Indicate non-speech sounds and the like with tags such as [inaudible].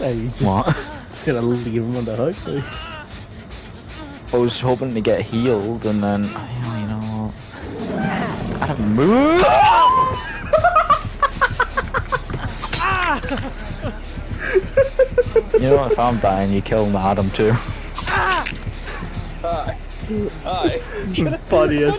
Hey, you just, What? [laughs] Just gonna leave him on the hook. Like. I was hoping to get healed and then, oh, you know what? have move! you know what, if I'm dying, you kill Adam too. Hi. Hi. [laughs] Funniest.